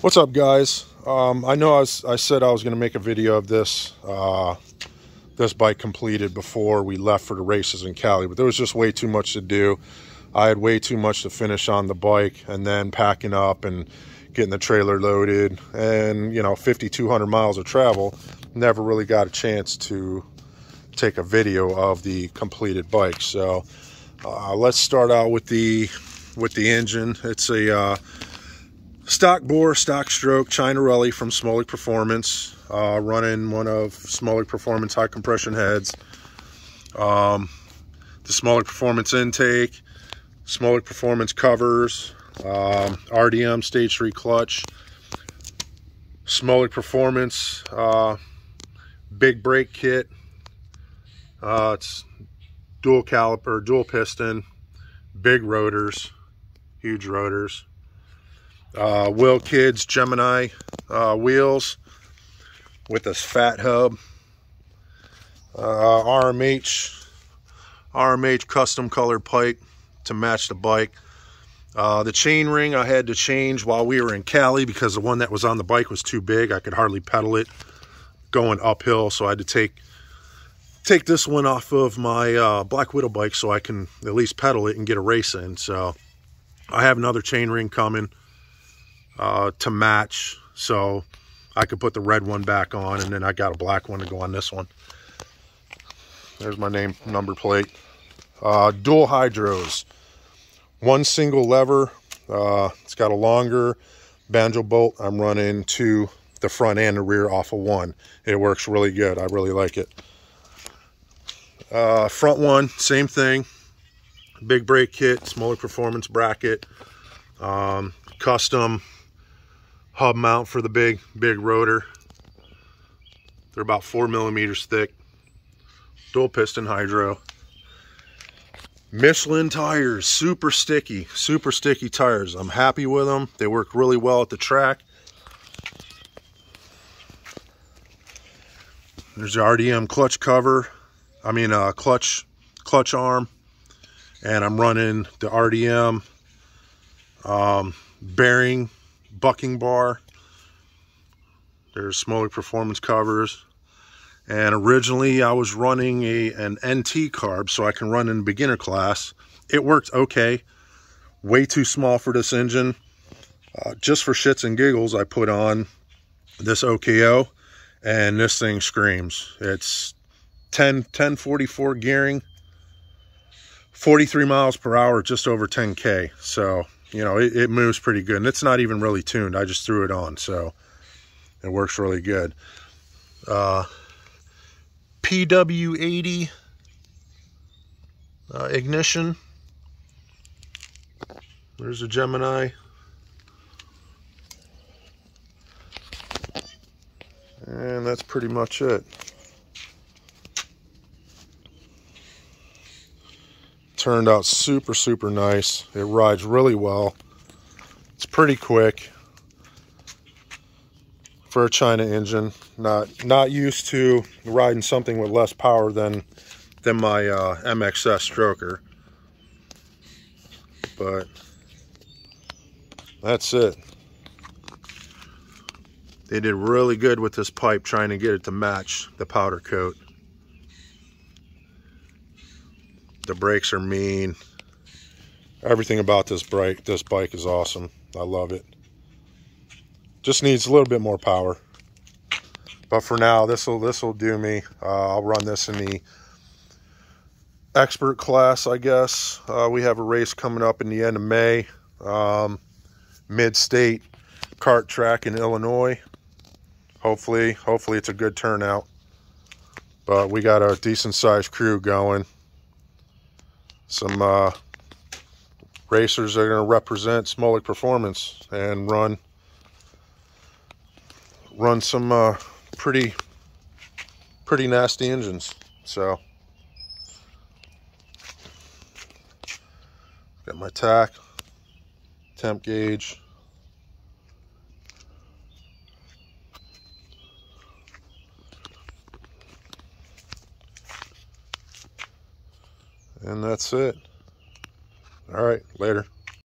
What's up, guys? Um, I know I, was, I, said I was going to make a video of this uh, this bike completed before we left for the races in Cali, but there was just way too much to do. I had way too much to finish on the bike and then packing up and getting the trailer loaded and, you know, 5,200 miles of travel. Never really got a chance to take a video of the completed bike. So uh, let's start out with the with the engine. It's a uh, Stock bore, stock stroke, China Chinarelli from Smolik Performance, uh, running one of Smolik Performance high compression heads. Um, the Smolik Performance intake, Smolik Performance covers, um, RDM stage 3 clutch, Smolik Performance uh, big brake kit. Uh, it's dual caliper, dual piston, big rotors, huge rotors uh, Will Kids Gemini uh, wheels with this fat hub. Uh, RMH RMH custom colored pipe to match the bike. Uh, the chain ring I had to change while we were in Cali because the one that was on the bike was too big. I could hardly pedal it going uphill, so I had to take take this one off of my uh, Black Widow bike so I can at least pedal it and get a race in. So I have another chain ring coming uh, to match. So I could put the red one back on and then I got a black one to go on this one. There's my name number plate. Uh, dual hydros. One single lever. Uh, it's got a longer banjo bolt. I'm running to the front and the rear off of one. It works really good. I really like it. Uh, front one, same thing. Big brake kit, Smolik Performance bracket, um, custom hub mount for the big, big rotor. They're about four millimeters thick. Dual piston hydro. Michelin tires, super sticky, super sticky tires. I'm happy with them. They work really well at the track. There's the RDM clutch cover. I mean, uh, clutch, clutch arm. And I'm running the RDM um, bearing bucking bar. There's Smolik Performance covers. And originally I was running a an NT carb so I can run in beginner class. It worked okay. Way too small for this engine. Uh, just for shits and giggles, I put on this OKO and this thing screams. It's 10, 1044 gearing, 43 miles per hour, just over 10K. So you know, it, it, moves pretty good. And it's not even really tuned. I just threw it on, so it works really good. Uh, PW80 uh, ignition. There's a Gemini. And that's pretty much it. Turned out super, super nice. It rides really well. It's pretty quick for a China engine. Not not used to riding something with less power than than my uh, MXS stroker. But that's it. They did really good with this pipe trying to get it to match the powder coat. The brakes are mean. Everything about this bike, this bike is awesome. I love it. Just needs a little bit more power. But for now, this will this will do me. Uh, I'll run this in the expert class, I guess. Uh, we have a race coming up in the end of May. Um, Mid-state kart track in Illinois. Hopefully, hopefully it's a good turnout. But we got a decent sized crew going some uh, racers that are going to represent Smolik Performance and run run some uh, pretty pretty nasty engines. So got my tach, temp gauge. And that's it. All right, later.